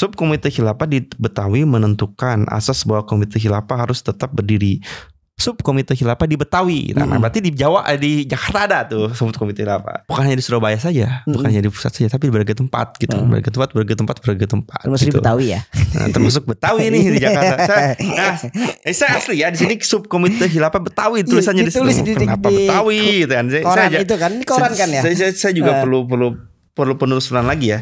Subkomite Khilafah di Betawi menentukan asas bahwa Komite Khilafah harus tetap berdiri. Subkomite Khilafah di Betawi. Nah, Mm-mm. berarti di Jawa eh, di Jakarta ada tuh Subkomite Khilafah. Bukan hanya di Surabaya saja, bukan Mm-mm. hanya di pusat saja, tapi di berbagai tempat gitu. Mm. Berbagai tempat, berbagai tempat, berbagai tempat. Termasuk di gitu. Betawi ya. Nah, termasuk Betawi nih di Jakarta. Saya, nah, eh, saya asli ya di sini subkomite Hilafah Betawi tulisannya di di- di- Kenapa di- Betawi gitu kan? Saya, Koran saya, itu kan, ini koran kan ya. Saya, saya, saya juga Eh. perlu perlu perlu penelusuran lagi ya.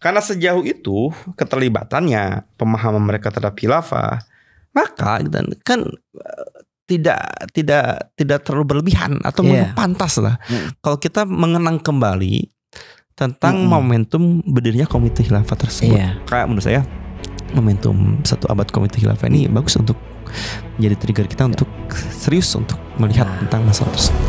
Iya. Karena sejauh itu keterlibatannya pemahaman mereka terhadap khilafah, maka dan kan eh, tidak tidak tidak terlalu berlebihan atau Iya. pantas lah. Hmm. Kalau kita mengenang kembali tentang Mm-mm. momentum berdirinya komite khilafah tersebut Iya. kayak menurut saya momentum satu abad komite khilafah ini bagus untuk menjadi trigger kita untuk serius untuk melihat Nah. tentang masalah tersebut.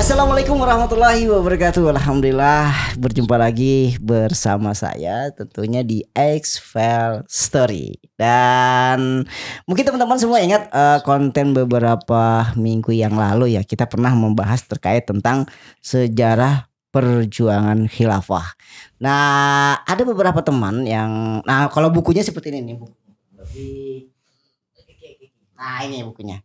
Assalamualaikum warahmatullahi wabarakatuh. Alhamdulillah berjumpa lagi bersama saya tentunya di X File Story. Dan mungkin teman-teman semua ingat eh, konten beberapa minggu yang lalu ya kita pernah membahas terkait tentang sejarah perjuangan khilafah. Nah, ada beberapa teman yang nah kalau bukunya seperti ini nih Nah, ini bukunya.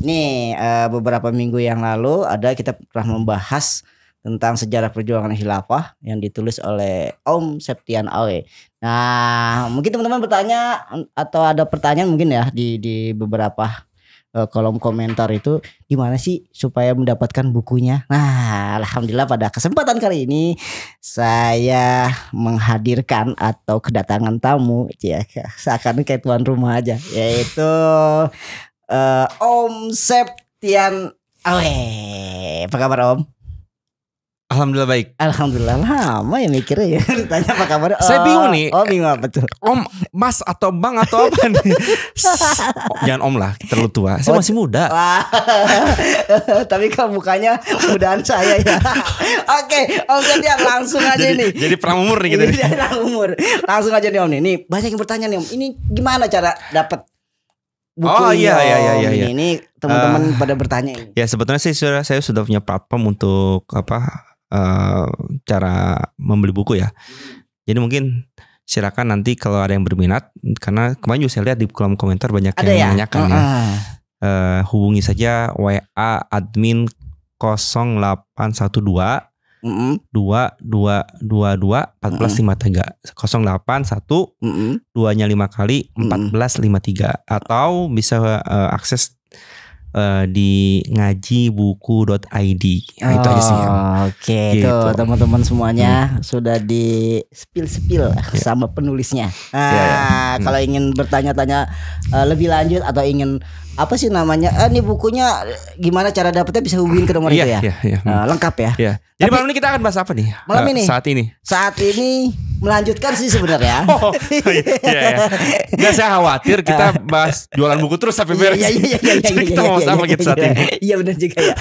Nih eh, beberapa minggu yang lalu ada kita pernah membahas tentang sejarah perjuangan khilafah yang ditulis oleh Om Septian Awe. Nah mungkin teman-teman bertanya atau ada pertanyaan mungkin ya di di beberapa eh, kolom komentar itu gimana sih supaya mendapatkan bukunya. Nah alhamdulillah pada kesempatan kali ini saya menghadirkan atau kedatangan tamu ya seakan kayak tuan rumah aja yaitu eh, Om Septian Awe. Apa kabar Om? Alhamdulillah baik. Alhamdulillah lama ya mikirnya ya ditanya apa kabar. Saya Oh, bingung nih. Oh bingung apa tuh? Om, Mas atau Bang atau apa nih? Jangan Om lah, terlalu tua. Saya Oh, masih muda. Tapi kalau mukanya mudahan saya ya. Oke, Om Septian langsung aja Jadi, nih. jadi perang umur nih kita. Ini dari umur. Langsung aja nih Om nih. Nih banyak yang bertanya nih Om. Ini gimana cara dapat buku Oh, iya, iya, iya, iya, iya. ini teman-teman pada bertanya ini. Ya sebetulnya sih sudah saya sudah punya platform untuk apa eh, cara membeli buku ya. Jadi mungkin silakan nanti kalau ada yang berminat karena kemarin juga saya lihat di kolom komentar banyak Ada yang ya? menanyakan ya. Heeh. Eh, hubungi saja WA admin 0812 Mm-mm, 2222 1453 081 mm-mm. duanya lima kali Mm-mm. 1453 atau bisa eh, akses eh, di ngajibuku.id nah, itu aja sih ya. Oh, Oke, Gitu. Hmm. tuh teman-teman semuanya sudah di spill-spill sama penulisnya. Nah, Iya, iya. Hmm. kalau ingin bertanya-tanya eh, lebih lanjut atau ingin apa sih namanya? Eh, ini bukunya gimana cara dapetnya bisa hubungin ke nomor Iya, itu ya. iya, iya. Eh, lengkap ya. Iya. Jadi Tapi- malam ini kita akan bahas apa nih? Malam Eh, ini? Saat ini. Saat ini melanjutkan sih sebenarnya. Oh, iya, iya. Nggak, saya khawatir kita bahas jualan buku terus sampai beres. Iya iya iya iya iya. Kita iya, mau iya, sama iya, gitu saat iya. ini. Iya benar juga ya.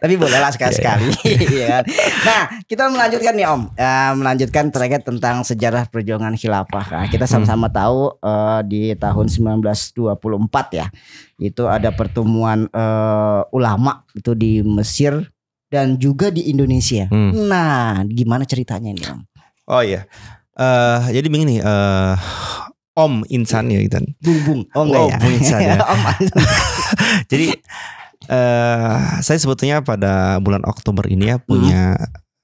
Tapi bolehlah sekali-sekali ya kan. Nah, kita melanjutkan nih Om. Eh, melanjutkan terkait tentang sejarah perjuangan khilafah. Nah, kita sama-sama tahu eh, di tahun 1924 ya. Itu ada pertemuan eh, ulama itu di Mesir dan juga di Indonesia. Hmm. Nah, gimana ceritanya ini Om? Oh iya. Eh jadi begini eh Om Insan ya gitu. Bung Bung. Oh enggak Oh, ya. Bung Insan ya. Om. Jadi eh saya sebetulnya pada bulan Oktober ini ya punya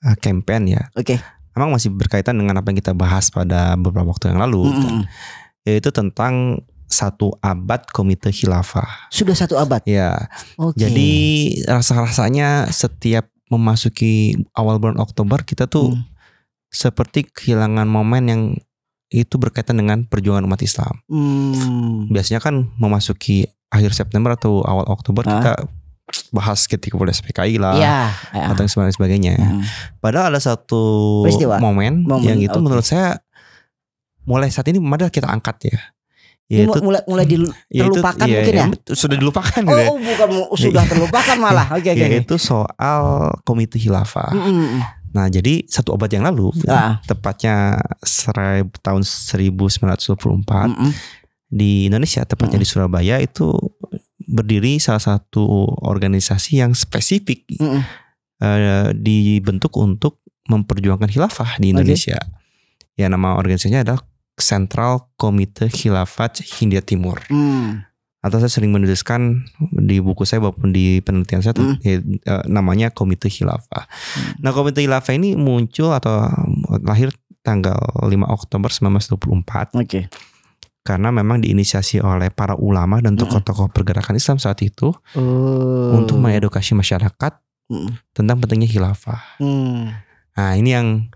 eh, campaign ya. Oke. Emang masih berkaitan dengan apa yang kita bahas pada beberapa waktu yang lalu, Mm-mm. yaitu tentang satu abad komite khilafah. Sudah satu abad. Ya, Oke. jadi rasa-rasanya setiap memasuki awal bulan Oktober kita tuh Hmm. seperti kehilangan momen yang itu berkaitan dengan perjuangan umat Islam. Hmm. Biasanya kan memasuki akhir September atau awal Oktober Ah. kita bahas ketika boleh SPKI lah Iya. ya. atau sebagainya. sebagainya. Hmm. Padahal ada satu Peristiwa. momen, Momen, yang itu oke. menurut saya mulai saat ini mari kita angkat ya. Ini Yaitu mulai mulai di, yaitu- terlupakan iya, mungkin iya, ya? betul, sudah dilupakan Oh, gitu ya. oh, bukan sudah terlupakan malah. Oke oke. oke. Yaitu soal komite khilafah. Mm, mm, mm. Nah, jadi satu abad yang lalu, Ah. tepatnya serai tahun 1924 Mm, mm. di Indonesia, tepatnya Mm. di Surabaya itu berdiri salah satu organisasi yang spesifik Mm-mm. eh, dibentuk untuk memperjuangkan khilafah di. Indonesia. Ya nama organisasinya adalah Central Komite Khilafat Hindia Timur. Hmm. Atau saya sering menuliskan di buku saya maupun di penelitian saya Hmm. ya, eh, namanya Komite Khilafah. Nah Komite Khilafah ini muncul atau lahir tanggal 5 Oktober 1924 Oke. karena memang diinisiasi oleh para ulama dan tokoh-tokoh pergerakan Islam saat itu Oh. untuk mengedukasi masyarakat Mm. tentang pentingnya khilafah. Hmm. Nah ini yang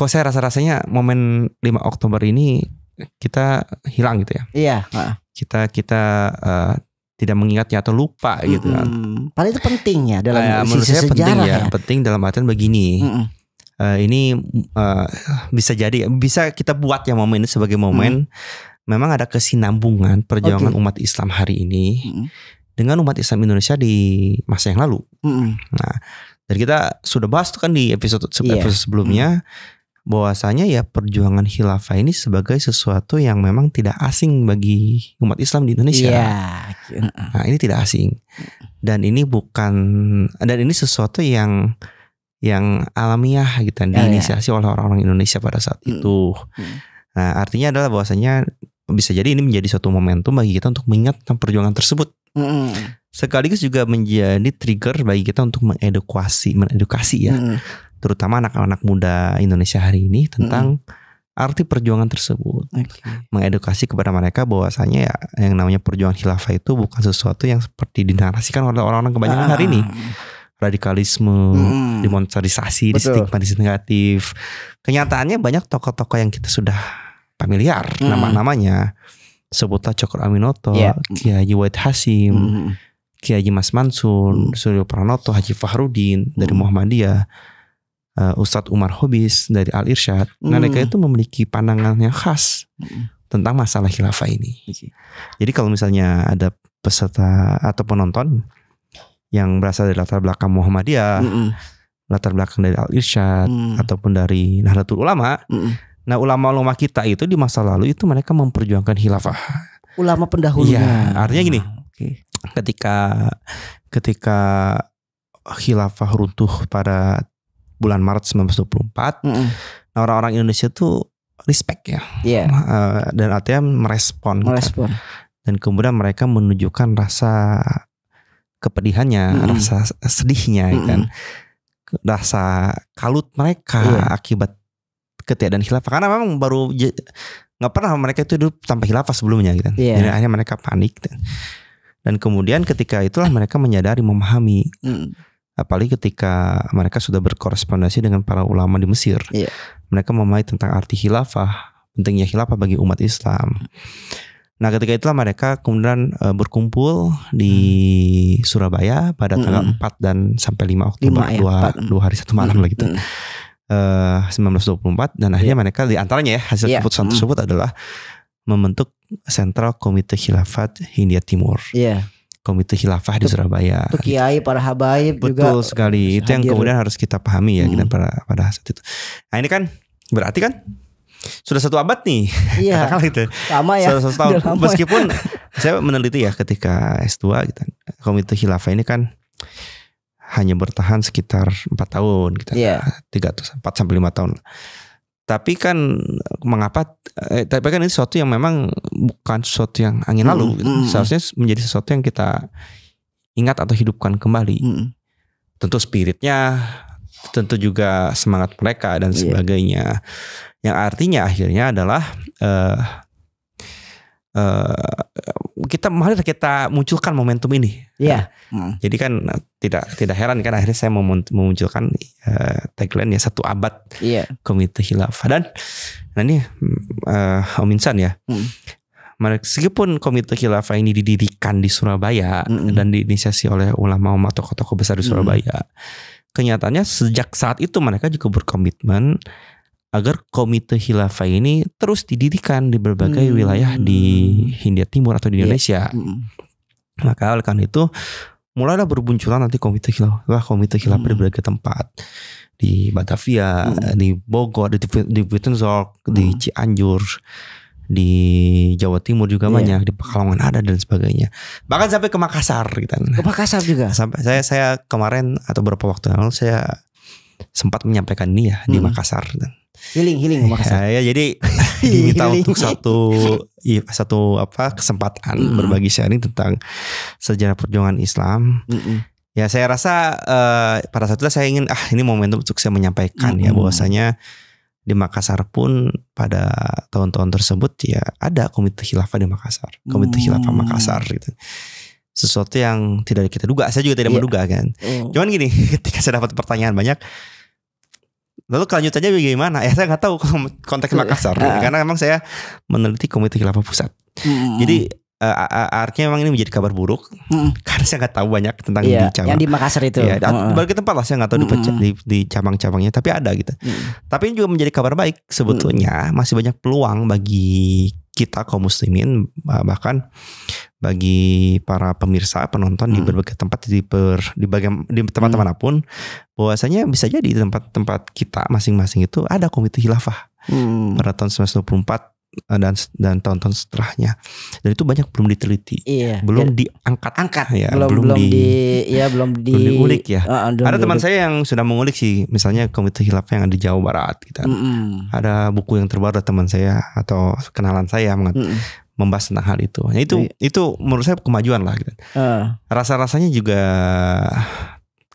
kok saya rasa-rasanya momen 5 Oktober ini kita hilang gitu ya. Iya. Kita kita eh, tidak mengingatnya atau lupa gitu kan. Padahal itu penting ya dalam Eh, menurut saya penting ya, ya. penting dalam artian begini. Mm-mm. Eh, ini eh, bisa jadi bisa kita buat ya momen ini sebagai momen memang ada kesinambungan perjuangan Oke. umat Islam hari ini Mm-mm. dengan umat Islam Indonesia di masa yang lalu. Mm-mm. Dan kita sudah bahas tuh kan di episode Iya. episode sebelumnya bahwasanya ya perjuangan khilafah ini sebagai sesuatu yang memang tidak asing bagi umat Islam di Indonesia. Iya. Nah, ini tidak asing. Dan ini bukan dan ini sesuatu yang yang alamiah gitu Ya, dan ya. diinisiasi oleh orang-orang Indonesia pada saat Hmm. itu. Hmm. Nah, artinya adalah bahwasanya bisa jadi ini menjadi suatu momentum bagi kita untuk mengingat tentang perjuangan tersebut. Mm-mm. Sekaligus juga menjadi trigger bagi kita untuk mengedukasi, mengedukasi ya, Mm-mm. Terutama anak-anak muda Indonesia hari ini tentang arti perjuangan tersebut. Oke. Mengedukasi kepada mereka bahwasanya ya yang namanya perjuangan khilafah itu bukan sesuatu yang seperti dinarasikan oleh orang-orang kebanyakan hari ini. Radikalisme, Mm-mm. demonstrisasi, Hmm. Betul. stigmatisasi negatif. Kenyataannya banyak tokoh-tokoh yang kita sudah familiar Mm. nama-namanya. Sebutlah Cokro Aminoto, Iya. Kiai Wahid Hasim, Mm-mm. Kiai Mas Mansur, Hmm. Suryo Pranoto, Haji Fahrudin dari Hmm. Muhammadiyah, eh, Ustadz Umar Hobis dari Al Irsyad. Hmm. Mereka itu memiliki pandangan yang khas Hmm. tentang masalah khilafah ini. Oke. Jadi kalau misalnya ada peserta atau penonton yang berasal dari latar belakang Muhammadiyah, Mm-mm. latar belakang dari Al Irsyad Mm. ataupun dari Nahdlatul Ulama. Mm-mm. Nah, ulama-ulama kita itu di masa lalu itu mereka memperjuangkan khilafah. Ulama pendahulunya. Iya, artinya gini. Oke. Ketika ketika khilafah runtuh pada bulan Maret 1924, Mm-mm. nah orang-orang Indonesia tuh respect ya. Iya. Eh, dan artinya merespon gitu. Merespon. dan kemudian mereka menunjukkan rasa kepedihannya, Mm-mm. rasa sedihnya, gitu kan, rasa kalut mereka Iya. akibat ketiadaan khilafah karena memang baru nggak pernah mereka itu hidup tanpa khilafah sebelumnya gitu. kan. Iya. Jadi akhirnya mereka panik dan, dan kemudian ketika itulah mereka menyadari memahami Mm. Apalagi ketika mereka sudah berkorespondensi dengan para ulama di Mesir. Iya. Mereka memahami tentang arti khilafah, pentingnya khilafah bagi umat Islam. Nah, ketika itulah mereka kemudian eh, berkumpul di Surabaya pada tanggal Mm-mm. 4 dan sampai 5 Oktober, Lima ya, dua, empat. dua hari satu malam Mm-mm. lah gitu. Mm. Eh, 1924 dan akhirnya mereka di antaranya ya hasil Iya. keputusan Mm. tersebut adalah membentuk Sentral Komite Khilafat Hindia Timur. Iya. Komite Khilafah di Surabaya. Itu kiai para habaib juga. Betul sekali. Itu yang hadir. kemudian harus kita pahami ya Hmm. kita pada pada saat itu. Nah ini kan berarti kan sudah satu abad nih. Iya. Katakanlah gitu. Sama ya. Sudah satu tahun. Lama ya. Meskipun saya meneliti ya ketika S2 gitu. Komite Khilafah ini kan hanya bertahan sekitar empat tahun gitu. Iya. Tiga atau empat sampai lima tahun. Tapi kan mengapa? Eh, tapi kan ini sesuatu yang memang bukan sesuatu yang angin lalu. gitu. mm, mm. Seharusnya menjadi sesuatu yang kita ingat atau hidupkan kembali Mm. tentu spiritnya, tentu juga semangat mereka dan Iya. sebagainya. Yang artinya akhirnya adalah eh eh, kita mari kita munculkan momentum ini. Iya. Mm. Jadi kan eh, tidak tidak heran kan akhirnya saya memun- memunculkan eh, tagline ya satu abad Iya. Komite Khilafah dan nah ini eh, Om Insan ya. Hmm. Meskipun Komite Khilafah ini didirikan di Surabaya Mm-mm. dan diinisiasi oleh ulama-ulama tokoh-tokoh besar di Mm. Surabaya, kenyataannya sejak saat itu mereka juga berkomitmen agar Komite Khilafah ini terus didirikan di berbagai Hmm. wilayah di Hindia Timur atau di Iya. Indonesia. Mm. Maka oleh karena itu mulailah berbunculan nanti komite khilafah, komite khilafah di Hmm. berbagai tempat di Batavia, Hmm. di Bogor, di, di Buitenzorg, di Hmm. Cianjur, di Jawa Timur juga Iya. banyak, di Pekalongan ada dan sebagainya. Bahkan sampai ke Makassar gitu. Ke Makassar juga. Sampai saya saya kemarin atau beberapa waktu lalu saya sempat menyampaikan ini ya di Hmm. Makassar. Healing healing ke Makassar. Ya, ya, jadi diminta untuk satu satu apa kesempatan Mm-mm. berbagi sharing tentang sejarah perjuangan Islam. Mm-mm. Ya saya rasa eh, pada saat itu saya ingin ah ini momentum untuk saya menyampaikan ya Mm-mm. bahwasanya di Makassar pun pada tahun-tahun tersebut ya ada komite khilafah di Makassar, komite Hmm. khilafah Makassar gitu. Sesuatu yang tidak kita duga, saya juga tidak Iya. menduga kan. Oh. Cuman gini, ketika saya dapat pertanyaan banyak, lalu kelanjutannya bagaimana? Ya saya nggak tahu konteks Makassar, Ah. karena memang saya meneliti komite khilafah pusat. Mm-mm. Jadi a- artinya memang ini menjadi kabar buruk, Mm-mm. karena saya nggak tahu banyak tentang Iya, di cabang. yang di Makassar itu. Ya, Heeh. berbagai tempat lah saya nggak tahu Mm-mm. di, di cabang-cabangnya, tapi ada gitu. Mm. Tapi ini juga menjadi kabar baik sebetulnya masih banyak peluang bagi kita kaum muslimin bah- bahkan bagi para pemirsa penonton di Hmm. berbagai tempat di per, di bagian di tempat Hmm. mana pun bahwasanya bisa jadi di tempat-tempat kita masing-masing itu ada komite khilafah Mm. pada tahun 1924 eh, dan dan tahun-tahun setelahnya dan itu banyak belum diteliti Iya. belum Ya, diangkat angkat ya, belum belum belum di, di- ya belum di belum diulik ya Heeh, belum ada teman saya yang sudah mengulik sih misalnya komite khilafah yang ada di Jawa Barat gitu Mm-mm. ada buku yang terbaru teman saya atau kenalan saya mengat- Mm-mm. Membahas tentang hal itu. Nah, itu Iya. itu menurut saya kemajuan lah gitu. Heeh. Rasa-rasanya juga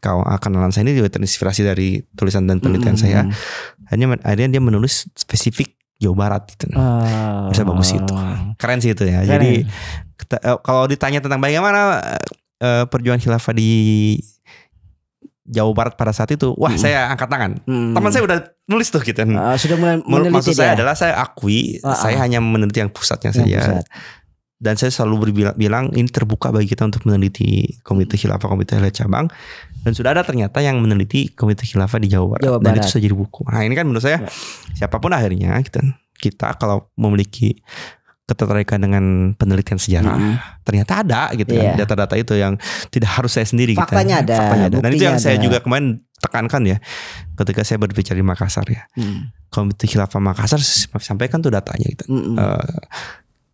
kau kenalan saya ini juga terinspirasi dari tulisan dan penelitian Mm-mm. saya. Akhirnya akhirnya dia menulis spesifik Jawa Barat gitu. Ah. Bisa bagus itu. Keren sih itu ya. Keren. Jadi kita- eh, kalau ditanya tentang bagaimana eh, perjuangan khilafah di Jawa Barat pada saat itu, wah Mm-mm. saya angkat tangan. Mm. Teman saya udah nulis tuh gitu. Ah, sudah mulai meneliti maksud saya dia. adalah saya akui Ah, saya hanya meneliti yang pusatnya Yang saja pusat. dan saya selalu berbilang bilang ini terbuka bagi kita untuk meneliti komite khilafah komite khilafah cabang dan sudah ada ternyata yang meneliti komite khilafah di Jawa Barat Jawa dan Barat. itu sudah jadi buku. Nah ini kan menurut saya Ya. siapa pun akhirnya kita kita kalau memiliki ketertarikan dengan penelitian sejarah Mm-mm. ternyata ada gitu Iya. kan data-data itu yang tidak harus saya sendiri gitu. Faktanya ada, Faktanya ada. Dan itu yang saya ada. juga kemarin tekankan ya ketika saya berbicara di Makassar ya. Mm. Komite Khilafah Makassar sampaikan tuh datanya gitu. Mm-mm. Eh,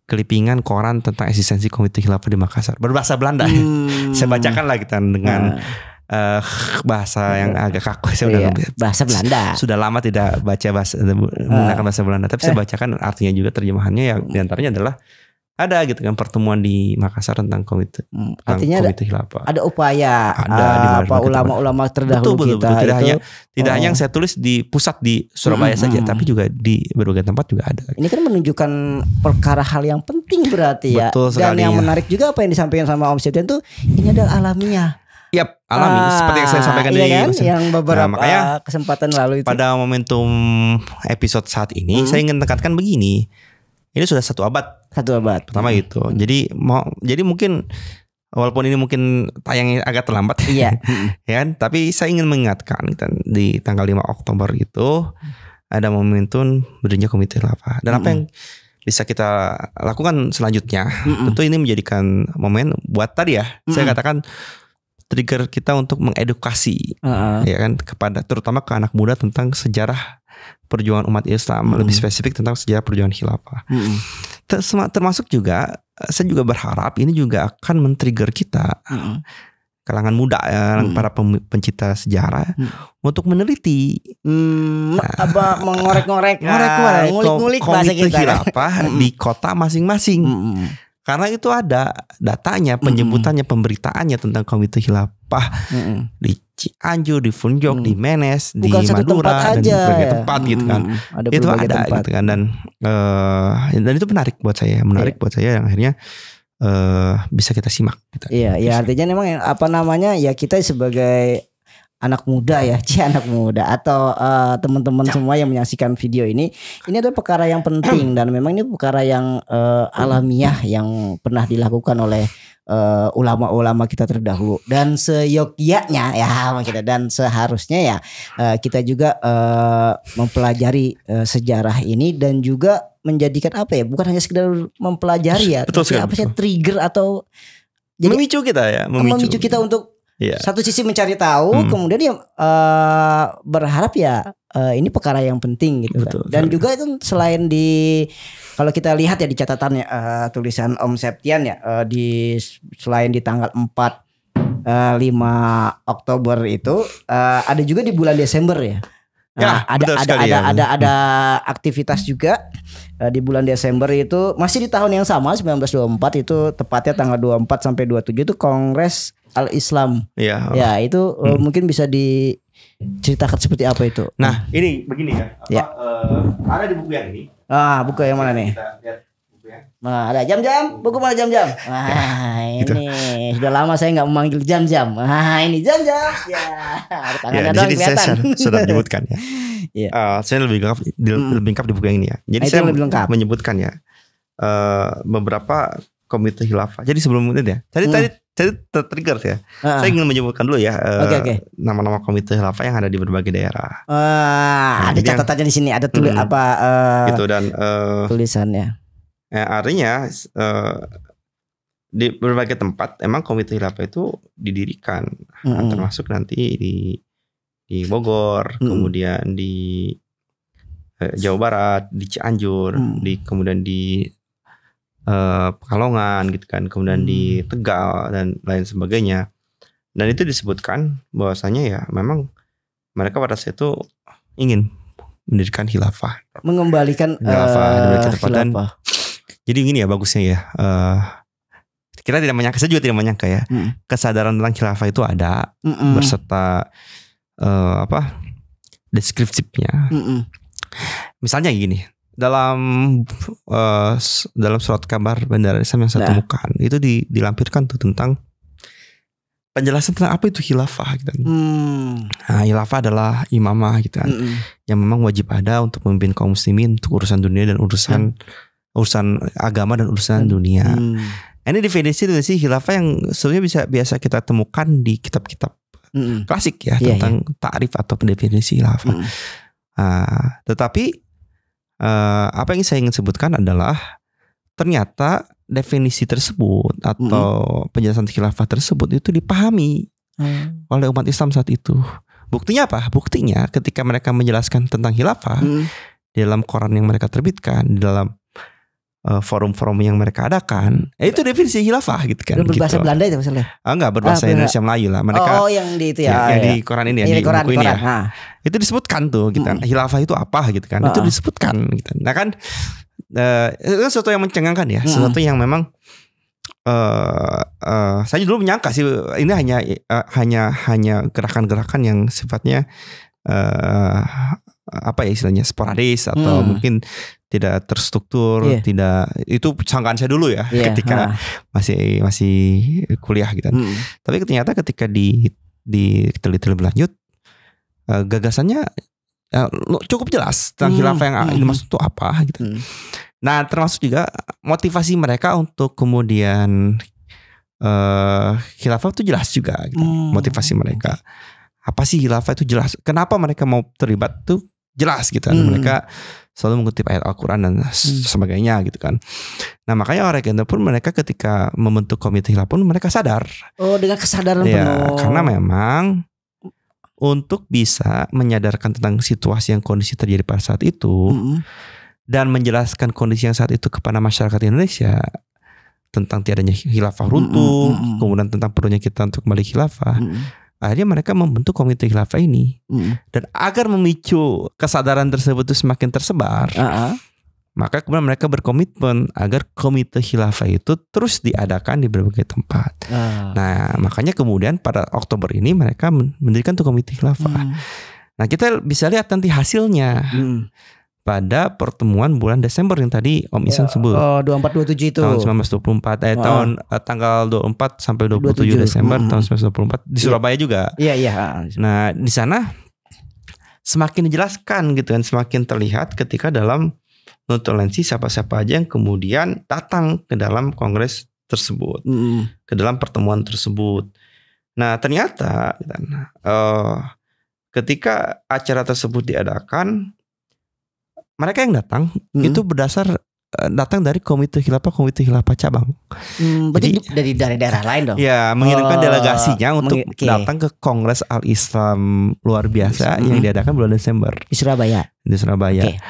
kelipingan koran tentang eksistensi Komite Khilafah di Makassar berbahasa Belanda. Mm. Saya bacakan lah kita dengan Ah, eh, bahasa yang agak kaku. Saya udah iya, bahasa Belanda. sudah lama tidak baca bahasa menggunakan bahasa Belanda, tapi saya bacakan artinya juga terjemahannya yang di antaranya adalah ada gitu kan pertemuan di Makassar tentang komite Mm, tentang Artinya ada, komite khilafah. ada upaya Ada berbagai apa tempat. ulama-ulama terdahulu Betul, betul, kita betul. Tidak itu hanya tidak Oh. hanya yang saya tulis di pusat di Surabaya Mm, saja, mm, tapi juga di berbagai tempat juga ada. ini kan menunjukkan perkara hal yang penting berarti ya. Betul Dan yang ya. menarik juga apa yang disampaikan sama Om Septian tuh ini adalah alamiah. Yap, alami Ah, seperti yang saya sampaikan iya di kan? yang beberapa Nah, makanya kesempatan lalu itu. pada momentum episode saat ini Hmm. saya ingin tekankan begini. Ini sudah satu abad satu abad. pertama gitu. Jadi mau jadi mungkin walaupun ini mungkin tayangnya agak terlambat Iya. ya kan, tapi saya ingin mengingatkan kan, di tanggal 5 Oktober itu ada momentum berdirinya komite khilafah. Dan apa Mm-mm. yang bisa kita lakukan selanjutnya Mm-mm. tentu ini menjadikan momen buat tadi ya. Saya Mm-mm. katakan trigger kita untuk mengedukasi Heeh. ya kan kepada terutama ke anak muda tentang sejarah perjuangan umat Islam Mm-mm. lebih spesifik tentang sejarah perjuangan khilafah. Tersema- Termasuk juga eh, saya juga berharap ini juga akan men-trigger kita Mm-mm. kalangan muda ya, Mm. para pencinta sejarah Mm. untuk meneliti Hmm, apa mengorek-ngorek, ngorek-ngorek ah, ngulik-ngulik bahasa kita. khilafah Mm-mm. di kota masing-masing. Karena itu ada datanya, penyebutannya, pemberitaannya tentang komite khilafah Mm-mm. di Cianjur, di Funjok, Mm. di Menes, di Bukan satu Madura dan di berbagai ya. tempat gitu kan. Ada itu ada tempat. gitu kan dan eh dan itu menarik buat saya menarik buat saya yang akhirnya eh bisa kita simak gitu. Iya, ya artinya memang apa namanya ya kita sebagai anak muda ya, cie anak muda. Atau eh, teman-teman semua yang menyaksikan video ini, ini adalah perkara yang penting dan memang ini perkara yang eh, alamiah yang pernah dilakukan oleh eh, ulama-ulama kita terdahulu. Dan seyogyanya ya kita dan seharusnya ya eh, kita juga eh, mempelajari eh, sejarah ini dan juga menjadikan apa ya bukan hanya sekedar mempelajari ya Betul tapi sekali, apa sih trigger atau jadi memicu kita ya memicu, memicu, kita untuk Iya. Satu sisi mencari tahu, Hmm. kemudian dia eh, berharap ya eh, ini perkara yang penting gitu. kan. Betul, Dan betul. juga itu selain di kalau kita lihat ya di catatannya eh, tulisan Om Septian ya eh, di selain di tanggal 4 eh, 5 Oktober itu eh, ada juga di bulan Desember ya. Ya, ada betul ada sekali ada, ya. ada ada aktivitas juga eh, di bulan Desember itu masih di tahun yang sama 1924 itu tepatnya tanggal 24 sampai 27 itu Kongres Al Islam. Iya. Ya, itu eh, mungkin bisa diceritakan seperti apa itu. Nah, ini begini ya. Apa, Ya. eh, ada di buku yang ini. Ah, buku yang mana nih? Kita lihat ya. Nah, ada jam-jam, buku mana jam-jam? Wah, gitu. ini sudah lama saya nggak memanggil jam-jam. Wah, ini jam-jam. Ya, ada Ya, tangannya di doang sini saya kelihatan. sudah, menyebutkan ya. Iya. Eh, saya lebih lengkap, di- Hmm. lebih lengkap di buku yang ini ya. Jadi Ah, itu saya lebih lengkap. menyebutkan ya eh, beberapa komite khilafah. Jadi sebelum itu ya. Tadi Hmm. tadi tadi tertrigger ya. Ah, Saya ingin menyebutkan dulu ya eh, Oke, oke. nama-nama komite khilafah yang ada di berbagai daerah. ah, Nah, ada yang- catatannya di sini, ada tulis Hmm. apa eh, gitu dan eh, tulisannya. Eh, artinya eh, di berbagai tempat emang komite khilafah itu didirikan Mm-mm. termasuk nanti di di Bogor, Mm. kemudian di eh, Jawa Barat, di Cianjur, Mm. di kemudian di eh, Pekalongan gitu kan, kemudian Hmm. di Tegal dan lain sebagainya. Dan itu disebutkan bahwasanya ya memang mereka pada saat itu ingin mendirikan khilafah. Mengembalikan Khilafah, dan- khilafah. Jadi gini ya bagusnya ya. eh, kita tidak menyangka, saya juga tidak menyangka ya. Mm. Kesadaran tentang khilafah itu ada Mm-mm. berserta eh, apa deskripsinya. Mm-mm. Misalnya gini, dalam s- dalam surat kabar Bandara Islam yang saya Nah. temukan itu di, dilampirkan tuh tentang penjelasan tentang apa itu khilafah gitu. kan. Hmm. Nah, khilafah adalah imamah gitu kan, Mm-mm. yang memang wajib ada untuk memimpin kaum muslimin untuk urusan dunia dan urusan urusan agama dan urusan Hmm. dunia. Hmm. Ini definisi definisi khilafah yang sebenarnya bisa biasa kita temukan di kitab-kitab Mm-mm. klasik ya Iya, tentang takrif atau definisi khilafah. Mm-mm. Ah, tetapi eh, apa yang saya ingin sebutkan adalah ternyata definisi tersebut atau penjelasan khilafah tersebut itu dipahami Hmm. oleh umat Islam saat itu. Buktinya apa? Buktinya ketika mereka menjelaskan tentang khilafah Mm. di dalam koran yang mereka terbitkan, dalam forum-forum yang mereka adakan, eh, itu definisi khilafah gitu kan. Berbahasa gitu. Belanda itu maksudnya. Ah, enggak berbahasa Ah. Indonesia Melayu lah. Mereka oh, yang di itu ya, ya. yang ya. di koran ini ya, Iya, di, koran, buku ini koran. ya. Nah. itu disebutkan tuh gitu kan Mm. khilafah itu apa gitu kan itu Ah. disebutkan gitu nah kan eh itu kan sesuatu yang mencengangkan ya Mm. sesuatu yang memang eh eh, saya dulu menyangka sih ini hanya eh, hanya hanya gerakan-gerakan yang sifatnya eh apa ya istilahnya sporadis atau Hmm. mungkin tidak terstruktur Iya. tidak itu sangkaan saya dulu ya Iya, ketika ah. masih masih kuliah gitu kan. Mm. Tapi ternyata ketika di diteliti lebih lanjut eh, gagasannya eh, cukup jelas tentang Hmm, khilafah yang hmm, dimaksud itu apa gitu. Hmm. Nah, termasuk juga motivasi mereka untuk kemudian eh khilafah itu jelas juga gitu. Hmm. Motivasi mereka. Apa sih khilafah itu jelas. Kenapa mereka mau terlibat tuh jelas gitu kan. Hmm. Mereka selalu mengutip ayat Al-Qur'an dan s- sebagainya gitu kan. Nah, makanya orang Agenda pun mereka ketika membentuk komite khilafah pun mereka sadar Oh, dengan kesadaran Ya, penuh. karena memang untuk bisa menyadarkan tentang situasi yang kondisi terjadi pada saat itu Mm-mm. dan menjelaskan kondisi yang saat itu kepada masyarakat Indonesia tentang tiadanya khilafah runtuh, Mm, mm, mm. kemudian tentang perlunya kita untuk kembali khilafah. Mm-mm. Akhirnya mereka membentuk komite khilafah ini Mm-mm. dan agar memicu kesadaran tersebut itu semakin tersebar, ah. maka kemudian mereka berkomitmen agar komite khilafah itu terus diadakan di berbagai tempat. Ah. Nah, makanya kemudian pada Oktober ini mereka men- mendirikan tuh komite khilafah. Mm. Nah, kita bisa lihat nanti hasilnya Mm. Pada pertemuan bulan Desember yang tadi Om Isan sebut. Oh, 24 27 itu. Tahun 1924 eh Ah. tahun eh, tanggal 24 sampai 27 27. Desember Mm. tahun 1924 di Iya. Surabaya juga. Iya, iya. ah. Nah, di sana semakin dijelaskan gitu kan, semakin terlihat ketika dalam notulensi siapa-siapa aja yang kemudian datang ke dalam kongres tersebut. Mm-mm. ke dalam pertemuan tersebut. Nah ternyata eh, ketika acara tersebut diadakan, mereka yang datang Mm. itu berdasar eh, datang dari komite khilafah komite khilafah cabang. Hmm, berarti dari dari daerah lain dong. Ya, mengirimkan Oh, delegasinya untuk oke. datang ke Kongres Al Islam luar biasa Hmm. yang diadakan bulan Desember Di Surabaya. di Surabaya. Oke.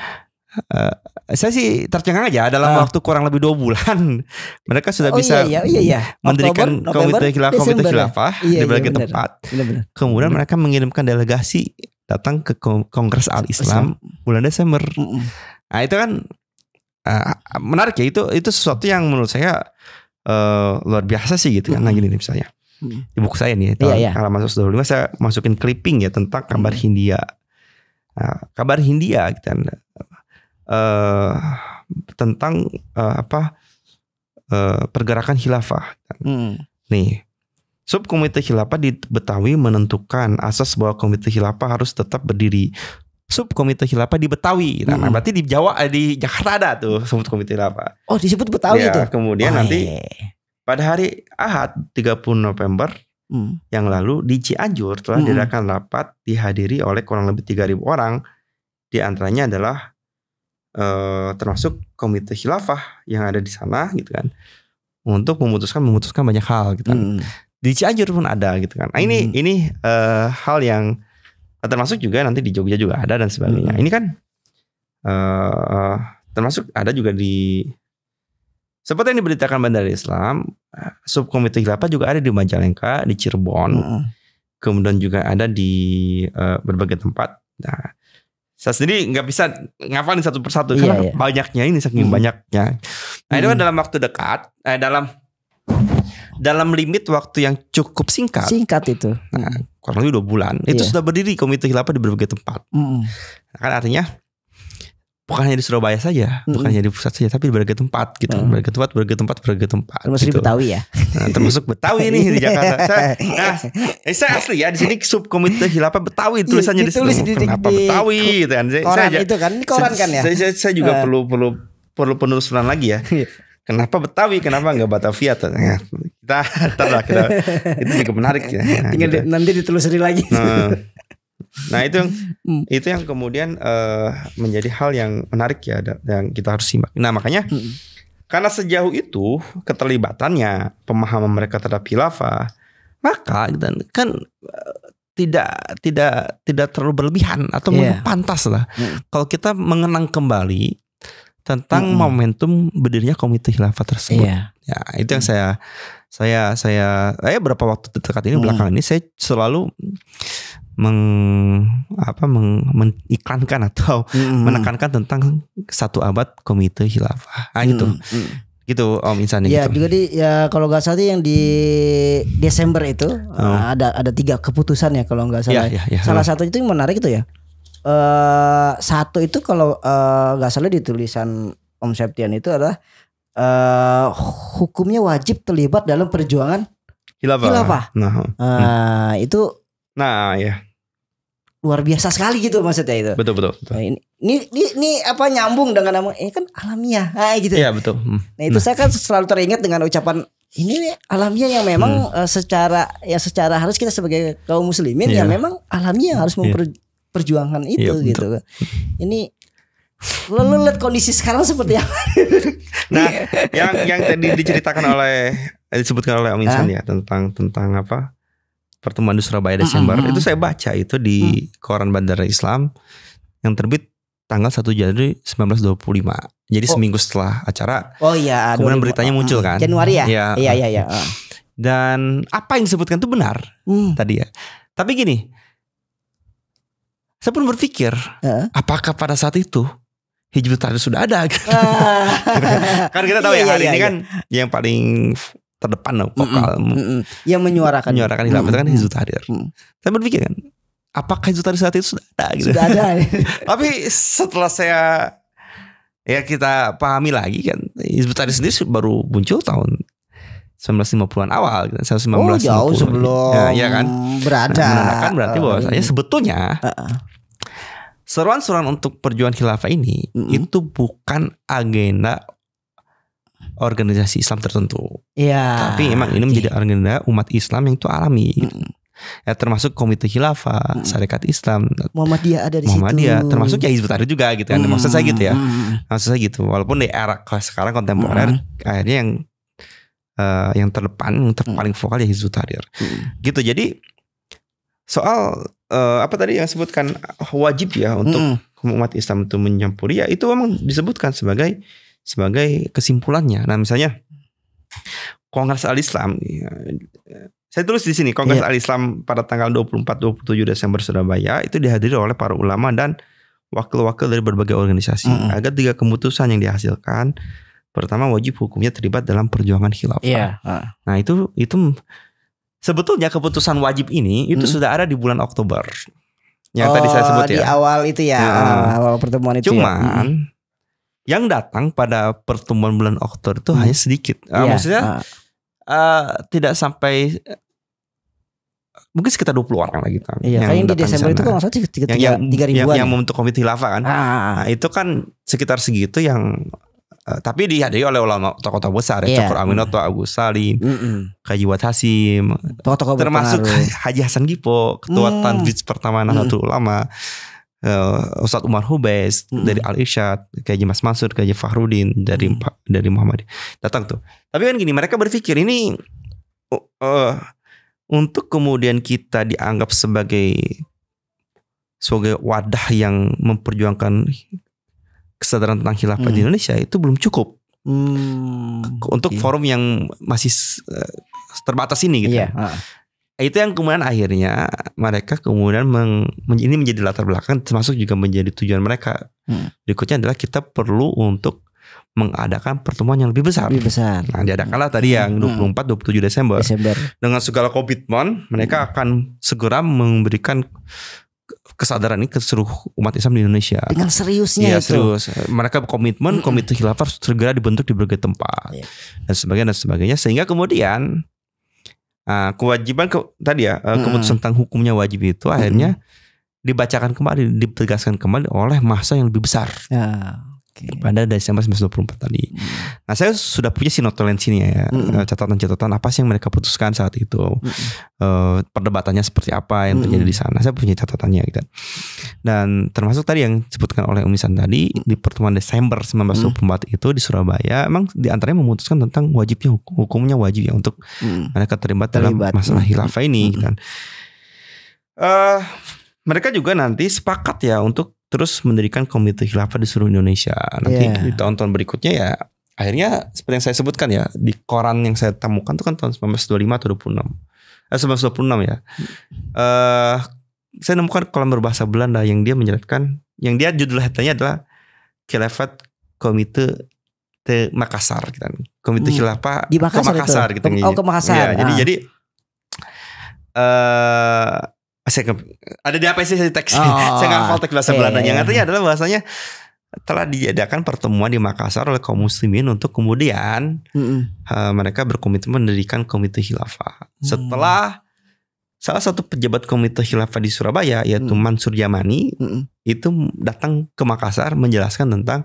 Eh, saya sih tercengang aja dalam Ah. waktu kurang lebih dua bulan mereka sudah oh bisa iya iya iya iya. mendirikan Oktober, November, komite khilafah komite ya? khilafah Iya, di iya, berbagai benar. tempat. Benar-benar. Kemudian mereka mengirimkan delegasi datang ke Ko- Kongres Al Islam bulan Desember. Mm-mm. Nah itu kan eh, menarik ya itu itu sesuatu yang menurut saya eh, luar biasa sih gitu kan. Nah gini nih misalnya Mm. di buku saya nih Iya, tahun iya. halaman 125 saya masukin clipping ya tentang kabar Mm. Hindia. Nah, kabar Hindia gitu kan. Eh, tentang eh, apa eh, pergerakan khilafah. Mm. Nih, subkomite khilafah di Betawi menentukan asas bahwa komite khilafah harus tetap berdiri. Subkomite khilafah di Betawi. Nah, Mm. berarti di Jawa eh, di Jakarta ada tuh subkomite khilafah. Oh disebut Betawi Ya, itu. kemudian Oh, nanti iya. pada hari Ahad 30 November Mm. yang lalu di Cianjur telah Mm-mm. diadakan rapat dihadiri oleh kurang lebih 3000 orang. Di antaranya adalah eh, termasuk komite khilafah yang ada di sana gitu kan. Untuk memutuskan memutuskan banyak hal gitu kan Mm. di Cianjur pun ada gitu kan. Nah, ini Hmm. ini eh, hal yang termasuk juga nanti di Jogja juga ada dan sebagainya. Hmm. Ini kan eh termasuk ada juga di seperti yang diberitakan Bandara Islam, eh, subkomite khilafah juga ada di Majalengka, di Cirebon, Mm-mm. kemudian juga ada di eh, berbagai tempat. Nah, saya sendiri nggak bisa ngafalin satu persatu Iya, karena iya. banyaknya ini saking Hmm. banyaknya. Nah, itu kan Hmm. dalam waktu dekat, eh, dalam dalam limit waktu yang cukup singkat, Singkat itu. nah, kurang lebih dua bulan, itu Iya. sudah berdiri komite khilafah di berbagai tempat. Nah, kan artinya bukan hanya di Surabaya saja, bukan Mm-mm. hanya di pusat saja, tapi di berbagai tempat gitu, Mm. berbagai tempat, berbagai tempat, berbagai tempat. Termasuk di gitu. Betawi ya. Nah, termasuk Betawi nih di Jakarta. Saya, nah, eh, saya asli ya di sini subkomite khilafah Betawi tulisannya di ditulis di- Kenapa di- Betawi gitu kan? Saya, Koran saya, itu kan. Koran kan ya. Saya, saya, saya juga Eh. perlu perlu perlu penelusuran lagi ya. Kenapa Betawi? Kenapa nggak Batavia? Ya, kita, ntar lah, kita itu juga menarik ya. Nah, Tinggal gitu. nanti ditelusuri lagi. Nah, nah itu yang Hmm. itu yang kemudian eh, menjadi hal yang menarik ya yang kita harus simak. Nah makanya Mm. karena sejauh itu keterlibatannya pemahaman mereka terhadap khilafah, maka dan kan eh, tidak tidak tidak terlalu berlebihan atau Iya. pantas lah Mm. kalau kita mengenang kembali tentang Mm-mm. momentum berdirinya komite khilafah tersebut. Iya. Ya, itu yang saya saya saya eh berapa waktu dekat ini Hmm. belakangan ini saya selalu meng apa meng, mengiklankan atau Mm-mm. menekankan tentang satu abad komite khilafah. Ah gitu. Mm-mm. Gitu Om Insan Ya gitu. juga di ya kalau nggak salah yang di Desember itu Oh. ada ada tiga keputusan ya kalau nggak Ya, salah. ya, ya. Salah satu itu yang menarik itu ya. Eh satu itu kalau eh, nggak salah di tulisan Om Septian itu adalah eh hukumnya wajib terlibat dalam perjuangan. khilafah. khilafah. Nah, Eh itu nah ya, luar biasa sekali gitu maksudnya itu. betul betul. betul. Nah, ini, ini, ini, ini apa nyambung dengan nama ini kan alamiah, nah, gitu. Iya betul. Hmm. Nah itu saya kan selalu teringat dengan ucapan ini nih alamiah yang memang eh, secara ya secara harus kita sebagai kaum muslimin Iya. ya memang alamiah harus memperjuangkan itu Iya, gitu. Ini lalu lihat kondisi sekarang seperti apa? Nah, yang yang tadi diceritakan oleh eh, disebutkan oleh Om Insan Ah. ya tentang tentang apa? Pertemuan di Surabaya Desember. Mm, mm, mm. Itu saya baca itu di koran Bandara Islam yang terbit tanggal 1 Januari 1925. Jadi Oh. seminggu setelah acara Oh iya, Kemudian 2000, beritanya muncul kan? Januari ya? Iya. Iya iya iya. ah. dan apa yang disebutkan itu benar Hmm. tadi ya. Tapi gini, saya pun berpikir Heeh. apakah pada saat itu Hizbut Tahrir sudah ada? Ah. kan kita tahu Iya, ya iya, hari iya, ini iya. kan yang paling terdepan loh, vokal Mm-mm, mm-mm. Yang menyuarakan menyuarakan khilafah itu kan Mm-mm. Hizbut Tahrir. Mm. Saya berpikir kan, apakah Hizbut Tahrir saat itu sudah ada gitu? Sudah ada. Tapi setelah saya ya kita pahami lagi kan, Hizbut Tahrir sendiri baru muncul tahun 1950-an awal, gitu, Oh 1950. jauh sebelum Ya, iya kan? berada. Nah, menandakan berarti bahwasanya sebetulnya Heeh. Seruan-seruan untuk perjuangan khilafah ini Mm-mm. itu bukan agenda organisasi Islam tertentu. Iya. Tapi emang ini menjadi agenda umat Islam yang itu alami. gitu. Mm. ya termasuk Komite Khilafah, Hmm. Syarikat Islam, Muhammadiyah ada di Muhammadiyah, situ. termasuk ya Hizbut Tahrir juga gitu kan. Hmm, Maksud saya gitu ya. hmm, Maksud saya gitu. Walaupun di era sekarang kontemporer akhirnya yang eh, yang terdepan, yang ter- Hmm. paling vokal ya Hizbut Tahrir. hmm. Gitu. Jadi soal eh, apa tadi yang sebutkan wajib ya untuk Hmm, umat Islam itu menyampuri ya itu memang disebutkan sebagai sebagai kesimpulannya. Nah, misalnya Kongres Al-Islam ya, saya tulis di sini Kongres Iya. Al-Islam pada tanggal 24 27 Desember Surabaya itu dihadiri oleh para ulama dan wakil-wakil dari berbagai organisasi. Mm-mm. Ada tiga keputusan yang dihasilkan. Pertama wajib hukumnya terlibat dalam perjuangan khilafah. Iya. ah. Nah, itu itu sebetulnya keputusan wajib ini itu Mm. sudah ada di bulan Oktober. Yang tadi Oh, saya sebut di ya. awal itu ya, Nah. ah, awal pertemuan itu. ya. Cuman Hmm. yang datang pada pertemuan bulan Oktober itu Hmm. hanya sedikit. Ah, Iya, Maksudnya ah. eh, tidak sampai mungkin sekitar 20 orang lagi kan. Iya, kayaknya di Desember sana. itu kalau nggak salah tiga tiga yang yang, tiga yang, ribuan. yang membentuk komite khilafah kan. Ah, Nah, itu kan sekitar segitu yang eh, tapi dihadiri oleh ulama tokoh-tokoh besar ya. Cokro Aminoto, Agus Salim. Kaji Wat Hasim, Tokoh-tokoh termasuk berpengaruh. Haji Hasan Gipo, ketua. Tanfiz pertama Nahdlatul Ulama, eh, Ustadz Umar Hubes Hmm. dari Al Irsyad, Kaji Mas Mansur, Kaji Fahrudin dari. Pak- dari Muhammadiyah datang tuh. Tapi kan gini, mereka berpikir ini oh, eh, untuk kemudian kita dianggap sebagai sebagai wadah yang memperjuangkan kesadaran tentang khilafah di Hmm. Indonesia itu belum cukup Hmm, untuk oke. forum yang masih eh, terbatas ini gitu. Iya. ah. itu yang kemudian akhirnya mereka kemudian meng, men- ini menjadi latar belakang termasuk juga menjadi tujuan mereka Hmm. berikutnya adalah kita perlu untuk mengadakan pertemuan yang lebih besar Lebih besar. nah diadakanlah tadi yang Hmm. 24 27 Desember Desember. dengan segala komitmen mereka akan segera memberikan kesadaran ini ke seluruh umat Islam di Indonesia Dengan seriusnya Iya itu. serius. Mereka komitmen Mm-mm. komite khilafah segera dibentuk di berbagai tempat Iya. dan sebagainya dan sebagainya sehingga kemudian ah, kewajiban ke, tadi ya eh, Mm-mm. keputusan tentang hukumnya wajib itu akhirnya dibacakan kembali ditegaskan kembali oleh masa yang lebih besar Ya, oke. pada Desember 1924 tadi. Nah saya sudah punya sinotulen sini ya Mm-mm. eh, catatan-catatan apa sih yang mereka putuskan saat itu Mm-mm. eh, perdebatannya seperti apa yang terjadi Mm-mm. di sana. Saya punya catatannya gitu. Dan termasuk tadi yang disebutkan oleh Umisan tadi di pertemuan Desember 1924 itu di Surabaya emang di antaranya memutuskan tentang wajibnya hukum, hukumnya wajib ya untuk Mm. mereka terlibat, dalam Terlibat. masalah Mm. khilafah ini. Mm. Dan eh mereka juga nanti sepakat ya untuk terus mendirikan komite khilafah di seluruh Indonesia. Nanti Iya. di tahun-tahun berikutnya ya akhirnya seperti yang saya sebutkan ya di koran yang saya temukan itu kan tahun 1925 atau 26. Eh 1926 ya. Eh saya nemukan kolam berbahasa Belanda yang dia menjelaskan yang dia judul headline adalah Khilafat Komite te Makassar gitu kan. Komite Hmm. Khilafah Di Makassar ke Makassar itu? gitu. Oh, oh, ke Makassar. Jadi Ah. jadi eh saya ke- ada di apa sih saya teks Oh, saya nggak hafal teks bahasa oke. Belanda yang artinya adalah bahasanya telah diadakan pertemuan di Makassar oleh kaum muslimin untuk kemudian Mm-mm. eh, mereka berkomitmen mendirikan komite khilafah. Hmm. Setelah salah satu pejabat komite khilafah di Surabaya yaitu Hmm. Mansur Jamani Mm-mm. itu datang ke Makassar menjelaskan tentang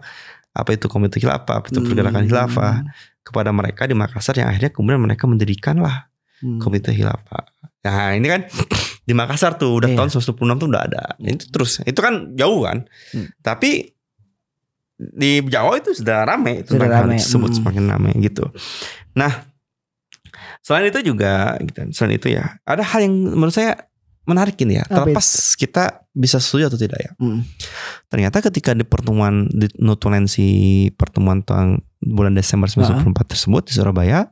apa itu komite khilafah, apa itu pergerakan Hmm. khilafah kepada mereka di Makassar yang akhirnya kemudian mereka mendirikanlah Hmm. komite khilafah. Nah ini kan di Makassar tuh udah Iya. tahun 1996 tuh udah ada. Nah, Itu terus itu kan jauh kan. Hmm. Tapi di Jawa itu sudah ramai itu Sudah ramai, tersebut hmm. semakin ramai gitu. Nah selain itu juga gitu, selain itu ya ada hal yang menurut saya menarik ini ya. Apa Terlepas kita bisa setuju atau tidak ya. Mm. Ternyata ketika di pertemuan di notulensi pertemuan tentang bulan Desember 1994 tersebut di Surabaya,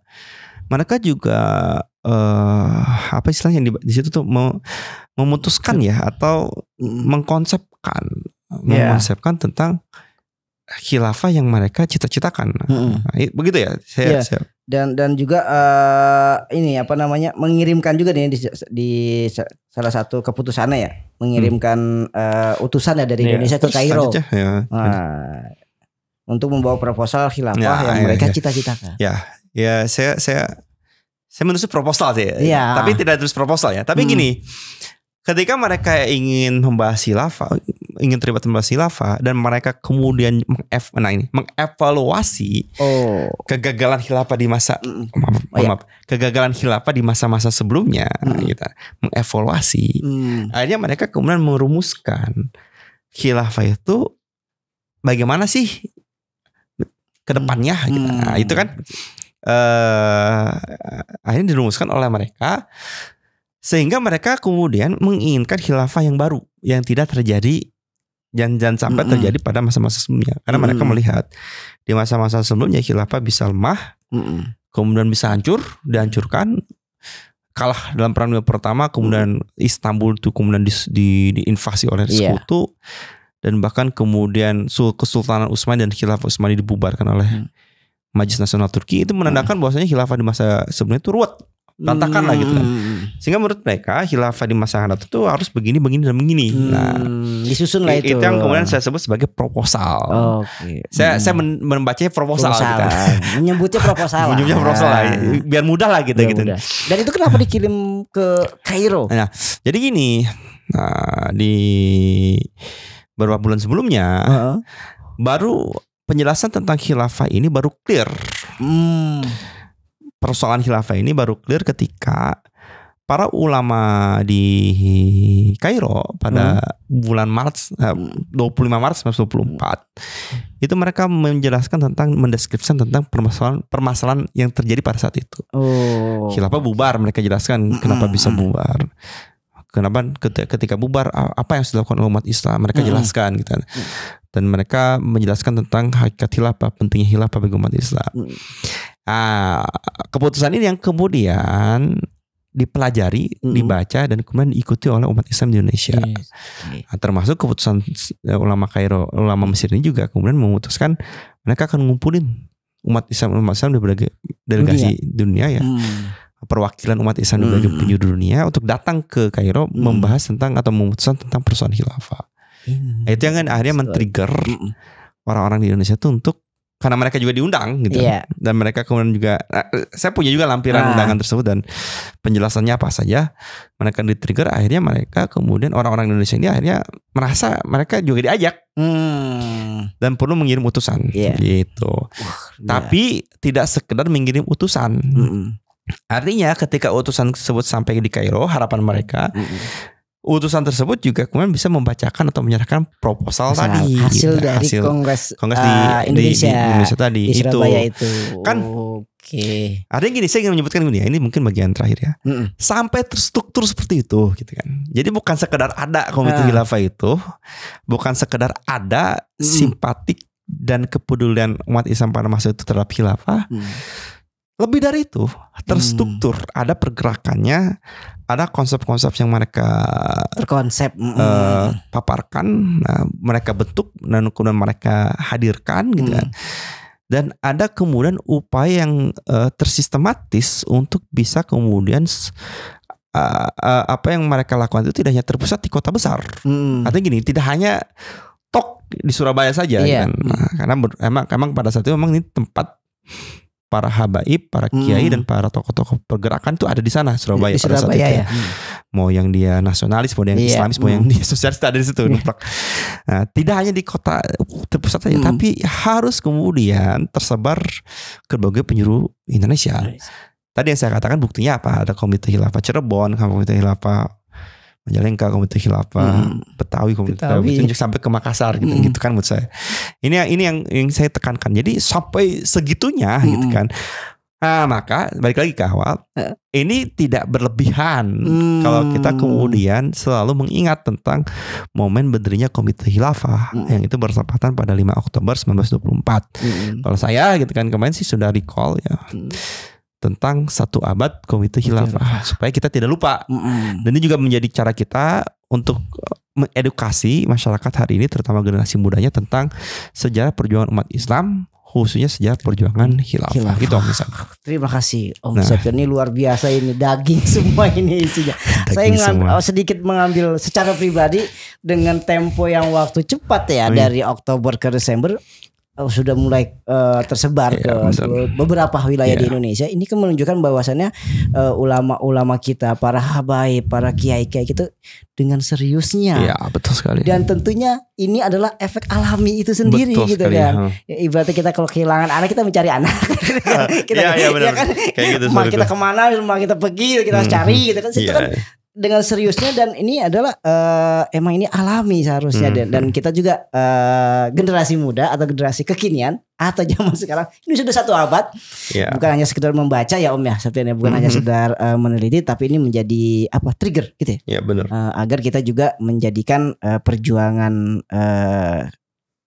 mereka juga eh apa istilahnya di, di situ tuh mau memutuskan ya atau Mm. mengkonsepkan Ya. mengkonsepkan tentang khilafah yang mereka cita-citakan. Nah, i- begitu ya. Saya, Iya. saya- dan dan juga eh, ini apa namanya mengirimkan juga nih di, di sa- salah satu keputusannya ya mengirimkan eh, utusan ya dari Iya. Indonesia ke Kairo ya. Nah, untuk membawa proposal khilafah Ya, yang iya, mereka iya. cita-citakan. Ya, saya saya saya menulis proposal sih. Iya. Tapi tidak terus proposal ya. Tapi Hmm. gini, ketika mereka ingin membahas khilafah, ingin terlibat membahas khilafah dan mereka kemudian mengef, nah ini mengevaluasi Oh. kegagalan khilafah di masa Mm. maaf, Oh, iya. maaf, kegagalan khilafah di masa-masa sebelumnya Mm. gitu. mengevaluasi Hmm. akhirnya mereka kemudian merumuskan khilafah itu bagaimana sih ke depannya gitu. Nah, itu kan eh akhirnya dirumuskan oleh mereka sehingga mereka kemudian menginginkan khilafah yang baru yang tidak terjadi dan jangan sampai Mm-mm. terjadi pada masa-masa sebelumnya karena mereka Mm. melihat di masa-masa sebelumnya khilafah bisa lemah Mm-mm. kemudian bisa hancur dihancurkan kalah dalam perang dunia pertama kemudian Istanbul itu kemudian di, di, diinvasi oleh Iya. sekutu dan bahkan kemudian Sul- Kesultanan Utsmani dan Khilafah Utsmani dibubarkan oleh Hmm. Majelis Nasional Turki itu menandakan bahwasanya khilafah di masa sebelumnya itu ruwet Berantakan lah gitu kan. Hmm. sehingga menurut mereka khilafah di masa Hanafi itu harus begini begini dan begini nah Hmm, disusun lah itu. itu. yang kemudian saya sebut sebagai proposal Oke. saya Hmm. saya membacanya proposal, proposal. gitu. Menyebutnya proposal. Menyebutnya proposal lah, Ah. biar mudah lah gitu Ya gitu udah. Dan itu kenapa dikirim ke Kairo? Jadi gini, nah, di beberapa bulan sebelumnya Heeh. baru penjelasan tentang khilafah ini baru clear. Hmm. Persoalan khilafah ini baru clear ketika para ulama di Kairo pada bulan Maret eh, 25 Maret 1924 itu mereka menjelaskan tentang mendeskripsikan tentang permasalahan permasalahan yang terjadi pada saat itu. Oh. Khilafah bubar mereka jelaskan kenapa bisa mm. bubar. Kenapa keti- ketika bubar apa yang dilakukan umat Islam mereka Mm-mm. jelaskan gitu. Dan mereka menjelaskan tentang hakikat khilafah, pentingnya khilafah bagi umat Islam. Mm. Ah, keputusan ini yang kemudian dipelajari, Mm-mm. dibaca dan kemudian diikuti oleh umat Islam di Indonesia. Yes. Oke. Nah, termasuk keputusan eh, ulama Kairo, ulama Mesir ini juga kemudian memutuskan mereka akan ngumpulin umat Islam umat Islam di berbagai delegasi dunia, ya Hmm. perwakilan umat Islam di berbagai Hmm. penjuru dunia untuk datang ke Kairo Hmm. membahas tentang atau memutuskan tentang persoalan khilafah. Hmm. Nah, itu yang kan akhirnya men-trigger orang-orang di Indonesia itu untuk karena mereka juga diundang gitu Iya. dan mereka kemudian juga nah, saya punya juga lampiran Ah. undangan tersebut dan penjelasannya apa saja mereka di-trigger akhirnya mereka kemudian orang-orang Indonesia ini akhirnya merasa mereka juga diajak Hmm. dan perlu mengirim utusan Iya. gitu. Tapi tidak sekedar mengirim utusan. Mm-mm. Artinya ketika utusan tersebut sampai di Kairo, harapan mereka Mm-mm. Utusan tersebut juga kemudian bisa membacakan atau menyerahkan proposal tadi. hasil gitu. dari Hasil kongres, kongres di, di- Indonesia di, Indonesia tadi di itu. Surabaya itu. Kan Oke. Artinya gini, saya ingin menyebutkan gini ya, ini mungkin bagian terakhir ya. Mm-mm. Sampai terstruktur seperti itu gitu kan. Jadi bukan sekedar ada komite Ah. khilafah itu, bukan sekedar ada Mm. simpatik dan kepedulian umat Islam pada masa itu terhadap khilafah, Hmm. Lebih dari itu terstruktur ada pergerakannya ada konsep-konsep yang mereka Terkonsep. Eh, paparkan nah, mereka bentuk dan kemudian mereka hadirkan gitu Hmm. kan dan ada kemudian upaya yang eh, tersistematis untuk bisa kemudian eh, eh, apa yang mereka lakukan itu tidak hanya terpusat di kota besar Mm. artinya gini tidak hanya tok di Surabaya saja Iya. kan Nah, karena emang emang pada saat itu memang ini tempat para habaib, para kiai Hmm. dan para tokoh-tokoh pergerakan tuh ada di sana Surabaya di pada saat Surabaya itu. ya. Mau yang dia nasionalis, mau yang Iya. Islamis, mau Hmm. yang dia sosialis ada di situ. Numplak. Nah, tidak hanya di kota terpusat saja, Hmm. tapi harus kemudian tersebar ke berbagai penjuru Indonesia. Tadi yang saya katakan buktinya apa? Ada komite khilafah Cirebon, komite khilafah Majalengka, komite khilafah Hmm. Betawi, komite Betawi. Betawi. sampai ke Makassar gitu, Hmm. gitu kan menurut saya. Ini yang ini yang yang saya tekankan. Jadi sampai segitunya Hmm. gitu kan. Nah, maka balik lagi ke awal, Eh. ini tidak berlebihan Hmm. kalau kita kemudian selalu mengingat tentang momen berdirinya Komite Khilafah Hmm. yang itu bertepatan pada 5 Oktober 1924. Mm-mm. Kalau saya gitu kan kemarin sih sudah recall ya Hmm. Tentang satu abad Komite Khilafah supaya kita tidak lupa. Mm-mm. Dan ini juga menjadi cara kita untuk eh, mengedukasi masyarakat hari ini terutama generasi mudanya tentang sejarah perjuangan umat Islam khususnya sejarah perjuangan khilafah, Khilafah. gitu Om Isan. Terima kasih Om Nah. Septian ini luar biasa ini daging semua ini isinya. Saya Daging ngan- semua. sedikit mengambil secara pribadi dengan tempo yang waktu cepat ya Oh, iya. dari Oktober ke Desember sudah mulai uh, tersebar Iya, ke benar. seluruh- beberapa wilayah di Iya. Indonesia. Ini kan menunjukkan bahwasannya uh, ulama-ulama kita, para habaib, para kiai-kiai itu dengan seriusnya. Iya betul sekali. Dan tentunya ini adalah efek alami itu sendiri betul gitu sekali. kan. Ya, ibaratnya kita kalau kehilangan anak kita mencari anak. kita, Iya, iya, benar. ya kan? Kayak gitu kita ke mana, kita pergi, kita harus Hmm. cari gitu kan. Itu kan dengan seriusnya dan ini adalah eh, emang ini alami seharusnya Hmm. dan, dan kita juga eh, generasi muda atau generasi kekinian atau zaman sekarang ini sudah satu abad Iya. bukan hanya sekedar membaca ya om ya seperti ini bukan hanya Mhm. sekedar eh, meneliti tapi ini menjadi apa trigger gitu ya Iya benar. Eh, agar kita juga menjadikan eh, perjuangan eh,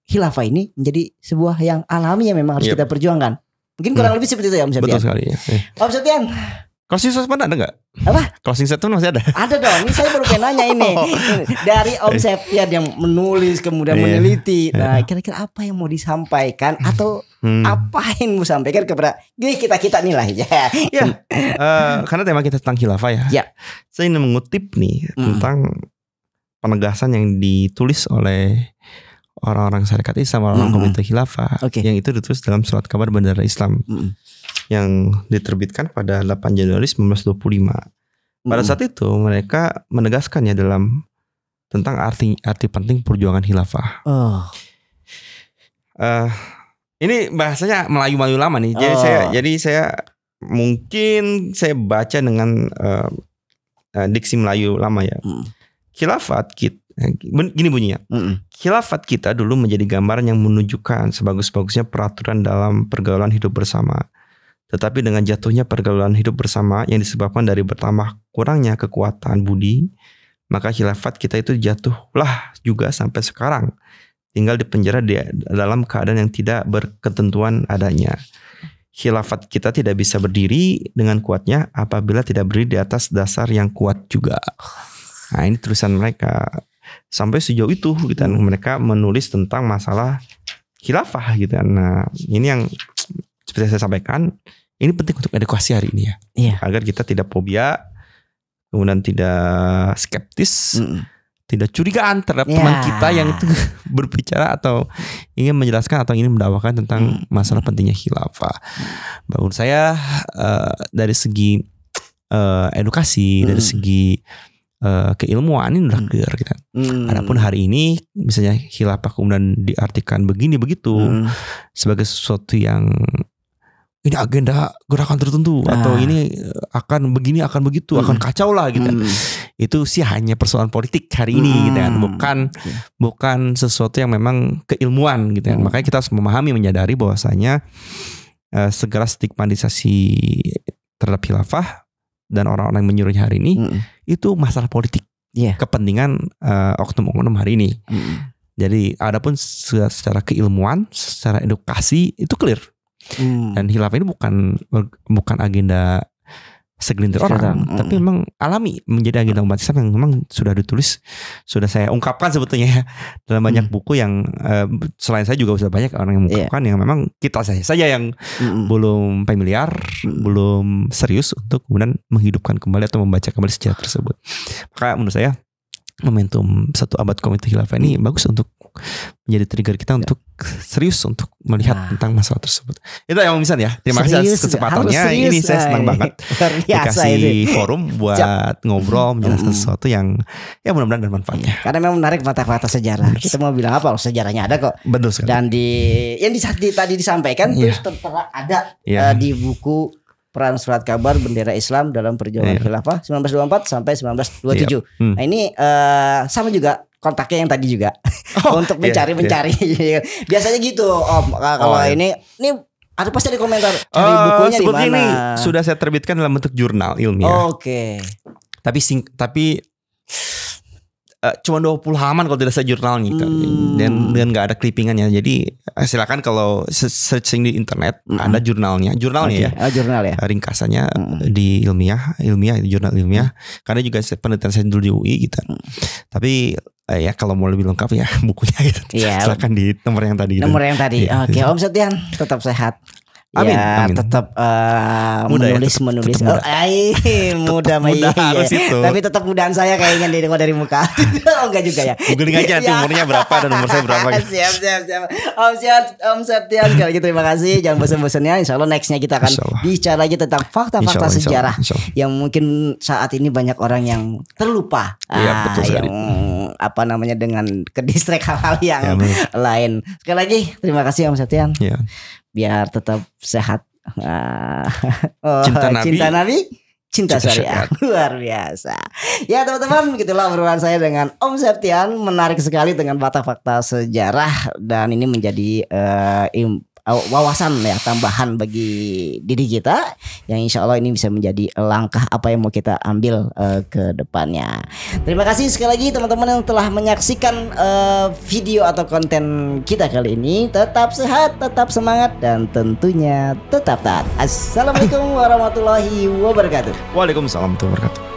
khilafah ini menjadi sebuah yang alami yang memang harus Yep. kita perjuangkan mungkin kurang lebih seperti itu ya om Betul Septian sekali. Ya. Eh. om Septian Closing statement ada nggak? Apa? Closing statement masih ada. Ada dong, ini saya baru pengen nanya ini. Oh. Dari Om Septian yang menulis kemudian Iya. meneliti. Nah, kira-kira apa yang mau disampaikan atau Hmm. apa yang mau sampaikan kepada gini kita-kita nih lah ya. Ya, eh, karena tema kita tentang khilafah ya. Ya. Saya ingin mengutip nih Mm. tentang penegasan yang ditulis oleh orang-orang syarikat Islam, orang-orang Mm. komite khilafah, Oke. yang itu ditulis dalam surat kabar bendera Islam Mm. Yang diterbitkan pada 8 Januari 1925. Pada Mm. saat itu mereka menegaskan ya dalam tentang arti arti penting perjuangan khilafah. Oh, Eh, ini bahasanya Melayu-Melayu lama nih. Jadi Oh. saya jadi saya mungkin saya baca dengan eh, eh, diksi Melayu lama ya. Mm. Khilafat kita gini bunyinya. Mm-mm. Khilafat kita dulu menjadi gambaran yang menunjukkan sebagus-bagusnya peraturan dalam pergaulan hidup bersama. Tetapi dengan jatuhnya pergaulan hidup bersama yang disebabkan dari bertambah kurangnya kekuatan budi, maka khilafat kita itu jatuhlah juga sampai sekarang. Tinggal di penjara di dalam keadaan yang tidak berketentuan adanya. Khilafat kita tidak bisa berdiri dengan kuatnya apabila tidak berdiri di atas dasar yang kuat juga. Nah ini tulisan mereka sampai sejauh itu gitu kan. mereka menulis tentang masalah khilafah gitu kan. Nah ini yang seperti saya sampaikan ini penting untuk edukasi hari ini ya Iya. agar kita tidak fobia kemudian tidak skeptis Mm-mm. tidak curigaan terhadap Ya. teman kita yang itu berbicara atau ingin menjelaskan atau ingin mendakwakan tentang Hmm. masalah pentingnya khilafah. Menurut saya eh, dari segi eh, edukasi, dari Hmm. segi eh, keilmuan ini udah Hmm. clear gitu. Mm. Adapun hari ini misalnya khilafah kemudian diartikan begini begitu Mm. sebagai sesuatu yang ini agenda gerakan tertentu atau Ah. ini akan begini akan begitu akan Hmm. kacau lah gitu Mm. itu sih hanya persoalan politik hari ini Hmm. gitu kan bukan Oke. bukan sesuatu yang memang keilmuan gitu kan Hmm. makanya kita harus memahami menyadari bahwasanya eh, segala stigmatisasi terhadap khilafah dan orang-orang yang menyuruhnya hari ini Mm. itu masalah politik Iya. kepentingan eh, oknum-oknum hari ini Mm. jadi adapun se- secara keilmuan secara edukasi itu clear Mm. dan khilafah ini bukan bukan agenda segelintir orang, mm. tapi memang alami menjadi agenda umat Islam yang memang sudah ditulis, sudah saya ungkapkan sebetulnya ya dalam banyak Mm. buku yang eh, selain saya juga sudah banyak orang yang Iya. mengungkapkan yang memang kita saja saja yang Mm. belum familiar, Mm. belum serius untuk kemudian menghidupkan kembali atau membaca kembali sejarah tersebut. Maka menurut saya momentum satu abad komite khilafah ini bagus untuk menjadi trigger kita untuk serius untuk melihat Nah. tentang masalah tersebut. Itu yang bisa ya. Terima kasih atas kesempatannya. harus serius, Ini saya senang ay. banget dikasih ini. forum buat ngobrol menjelaskan sesuatu yang ya mudah-mudahan bermanfaat ya. Karena memang menarik mata-mata sejarah. Kita mau bilang apa? Sejarahnya ada kok. Betul sekali. Dan di yang di, di- tadi disampaikan Iya. terus tertera ada Iya. eh, di buku peran surat kabar bendera Islam dalam perjuangan Iya. khilafah 1924 sampai 1927. Hmm. Nah, ini eh, sama juga kontaknya yang tadi juga Oh, untuk iya, mencari iya. mencari. Biasanya gitu Om kalau Oh, iya. ini ini ada pasti ada komentar cari Eh, bukunya di mana. ini sudah saya terbitkan dalam bentuk jurnal ilmiah. Oke. Tapi sing tapi eh, cuma 20 halaman kalau tidak saya jurnalnya gitu. Hmm. dan dan nggak ada clippingannya. Jadi eh, silakan kalau se- searching di internet Mm-mm. ada jurnalnya, jurnalnya ya. Oke. Oh, jurnal ya. ringkasannya Mm. di ilmiah ilmiah jurnal ilmiah karena juga penelitian saya dulu di UI gitu Mm. tapi eh, ya kalau mau lebih lengkap ya bukunya gitu Iya. silakan di nomor yang tadi gitu. Nomor yang tadi. Iya. Oke, Om Setian tetap sehat. Amin, ya amin. tetap eh, Muda ya, menulis tetap- menulis tetap muda. Oh, ai, muda mah muda iya. harus itu. tapi tetap mudahan saya kayaknya dari dari muka oh enggak juga ya Googling aja nanti Ya. umurnya berapa dan umur saya berapa gitu. siap siap siap Om siap Om Septian sekali lagi terima kasih jangan bosan-bosannya Insya Allah nextnya kita akan bicara lagi tentang fakta-fakta sejarah yang mungkin saat ini banyak orang yang terlupa Iya, Ah, betul sekali. yang apa namanya dengan kedistrek hal-hal yang Ya, lain sekali lagi terima kasih Om Septian Ya. Biar tetap sehat. Oh, Cinta Nabi. cinta Nabi? Cinta, Cinta syariah luar biasa. Ya teman-teman begitulah obrolan saya dengan Om Septian. Menarik sekali dengan fakta-fakta sejarah. Dan ini menjadi im- uh, wawasan ya tambahan bagi diri kita yang insya Allah ini bisa menjadi langkah apa yang mau kita ambil eh, ke depannya. Terima kasih sekali lagi teman-teman yang telah menyaksikan eh, video atau konten kita kali ini. Tetap sehat, tetap semangat dan tentunya tetap taat. Assalamualaikum warahmatullahi wabarakatuh. Waalaikumsalam warahmatullahi wabarakatuh.